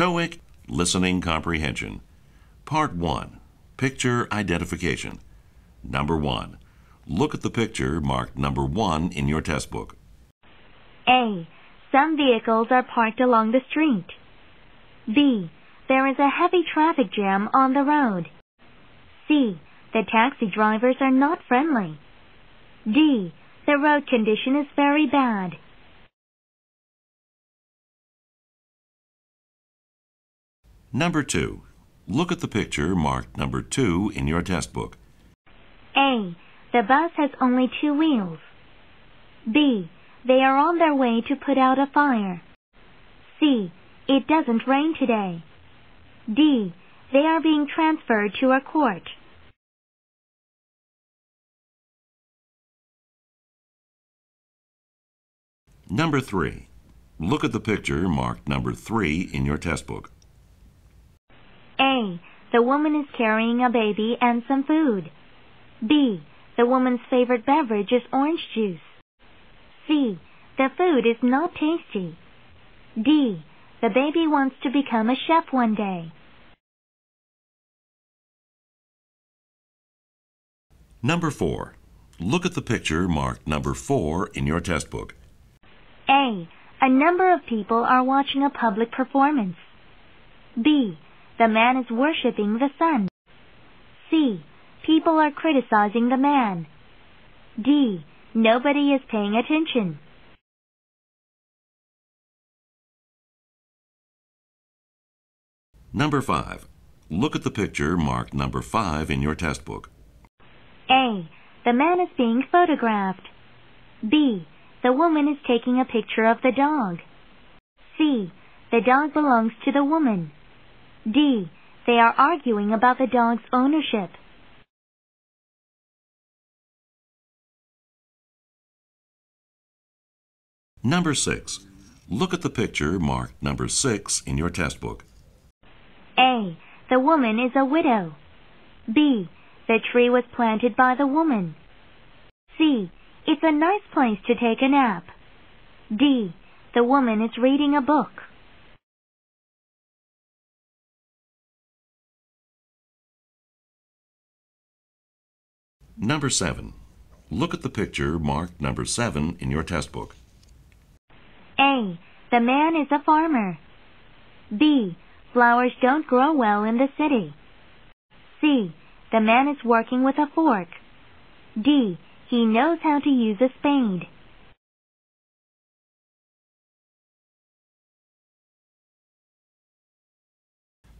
TOEIC Listening Comprehension. Part 1 Picture Identification. Number 1. Look at the picture marked number 1 in your test book. A. Some vehicles are parked along the street. B. There is a heavy traffic jam on the road. C. The taxi drivers are not friendly. D. The road condition is very bad. Number 2. Look at the picture marked number 2 in your test book. A. The bus has only two wheels. B. They are on their way to put out a fire. C. It doesn't rain today. D. They are being transferred to a court. Number 3. Look at the picture marked number 3 in your test book. A. The woman is carrying a baby and some food. B. The woman's favorite beverage is orange juice. C. The food is not tasty. D. The baby wants to become a chef one day. Number 4. Look at the picture marked number 4 in your test book. A. A number of people are watching a public performance. B. The man is worshipping the sun. C. People are criticizing the man. D. Nobody is paying attention. Number 5. Look at the picture marked number 5 in your test book. A. The man is being photographed. B. The woman is taking a picture of the dog. C. The dog belongs to the woman. D. They are arguing about the dog's ownership. Number 6. Look at the picture marked number 6 in your test book. A. The woman is a widow. B. The tree was planted by the woman. C. It's a nice place to take a nap. D. The woman is reading a book. Number 7. Look at the picture marked number 7 in your test book. A. The man is a farmer. B. Flowers don't grow well in the city. C. The man is working with a fork. D. He knows how to use a spade.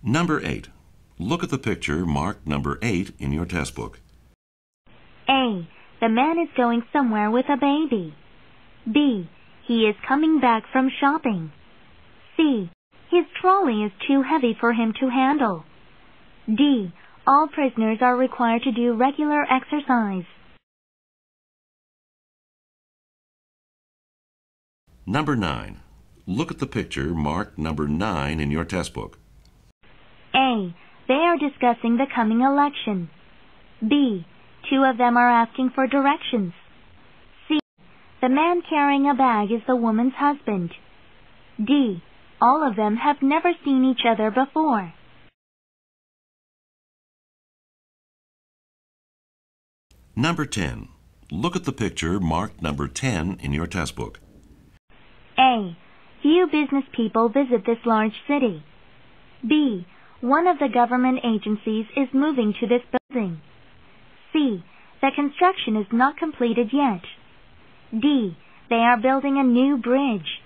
Number 8. Look at the picture marked number 8 in your test book. A. The man is going somewhere with a baby. B. He is coming back from shopping. C. His trolley is too heavy for him to handle. D. All prisoners are required to do regular exercise. Number 9. Look at the picture marked number 9 in your test book. A. They are discussing the coming election. B. Two of them are asking for directions. C. The man carrying a bag is the woman's husband. D. All of them have never seen each other before. Number 10. Look at the picture marked number 10 in your test book. A. Few business people visit this large city. B. One of the government agencies is moving to this building. C. The construction is not completed yet. D. They are building a new bridge.